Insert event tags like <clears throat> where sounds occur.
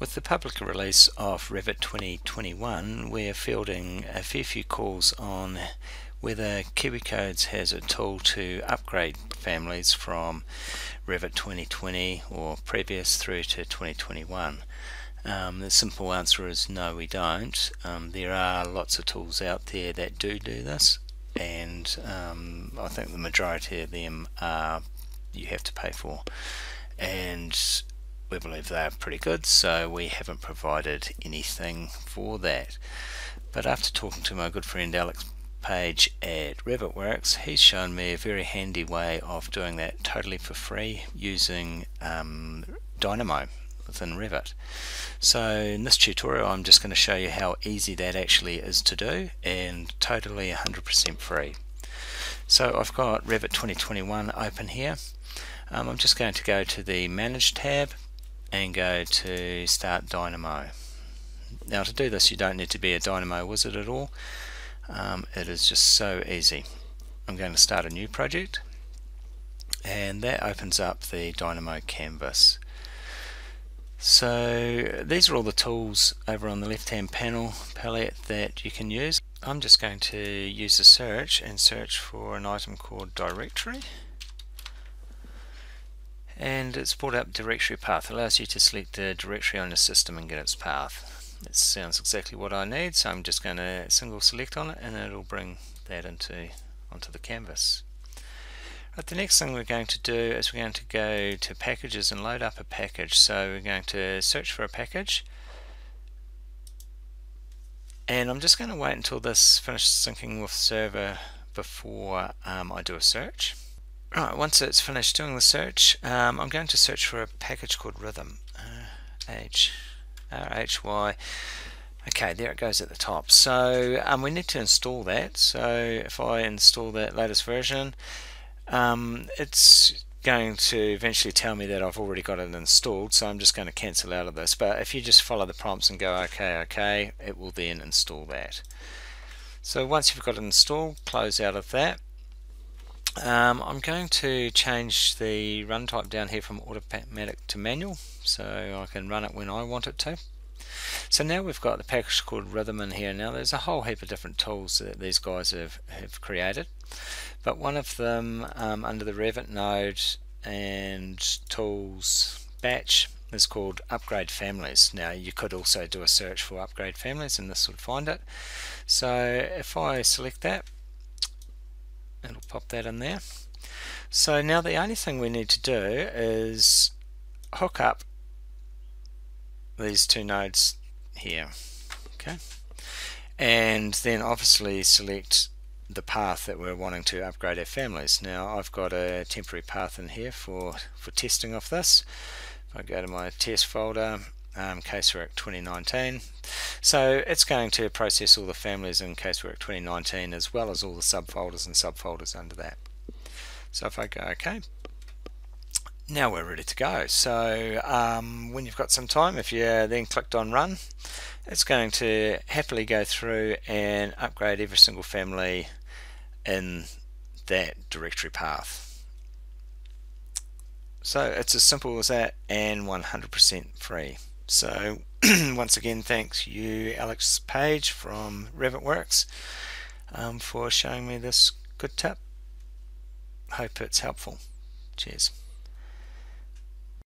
With the public release of Revit 2021, we're fielding a fair few calls on whether KiwiCodes has a tool to upgrade families from Revit 2020 or previous through to 2021. Um, the simple answer is no, we don't. Um, there are lots of tools out there that do do this, and um, I think the majority of them are you have to pay for. And we believe they are pretty good, so we haven't provided anything for that. But after talking to my good friend Alex Page at RevitWorks, he's shown me a very handy way of doing that totally for free using um, Dynamo within Revit. So in this tutorial I'm just going to show you how easy that actually is to do and totally 100% free. So I've got Revit 2021 open here. Um, I'm just going to go to the Manage tab and go to Start Dynamo. Now to do this you don't need to be a Dynamo wizard at all. Um, it is just so easy. I'm going to start a new project and that opens up the Dynamo canvas. So these are all the tools over on the left hand panel palette that you can use. I'm just going to use the search and search for an item called directory and it's brought up directory path. Allows you to select the directory on the system and get its path. It sounds exactly what I need so I'm just going to single select on it and it'll bring that into onto the canvas. Right, the next thing we're going to do is we're going to go to packages and load up a package. So we're going to search for a package. And I'm just going to wait until this finishes syncing with server before um, I do a search Right, once it's finished doing the search, um, I'm going to search for a package called Rhythm. Uh, H, R H Y. Okay, there it goes at the top. So um, we need to install that. So if I install that latest version, um, it's going to eventually tell me that I've already got it installed. So I'm just going to cancel out of this. But if you just follow the prompts and go OK, OK, it will then install that. So once you've got it installed, close out of that um, I'm going to change the run type down here from automatic to manual so I can run it when I want it to. So now we've got the package called Rhythm in here. Now there's a whole heap of different tools that these guys have, have created but one of them um, under the Revit node and tools batch is called upgrade families. Now you could also do a search for upgrade families and this would find it. So if I select that pop that in there. So now the only thing we need to do is hook up these two nodes here okay? And then obviously select the path that we're wanting to upgrade our families. Now I've got a temporary path in here for for testing of this. If I go to my test folder um, casework 2019 so it's going to process all the families in casework 2019 as well as all the subfolders and subfolders under that. So if I go OK now we're ready to go. So um, when you've got some time if you then clicked on run it's going to happily go through and upgrade every single family in that directory path. So it's as simple as that and 100% free so <clears throat> once again, thanks you, Alex Page from RevitWorks, um, for showing me this good tip. Hope it's helpful. Cheers.